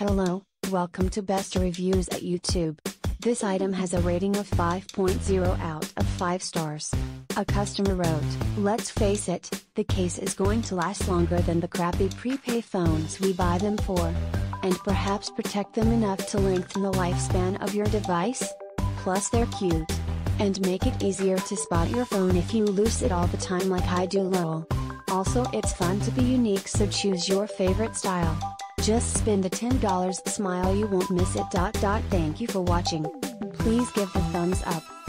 Hello, welcome to Best Reviews at YouTube. This item has a rating of 5.0 out of 5 stars. A customer wrote, Let's face it, the case is going to last longer than the crappy prepay phones we buy them for. And perhaps protect them enough to lengthen the lifespan of your device? Plus they're cute. And make it easier to spot your phone if you lose it all the time like I do lol. Also it's fun to be unique so choose your favorite style. Just spend the $10 smile you won't miss it. Dot dot. Thank you for watching. Please give the thumbs up.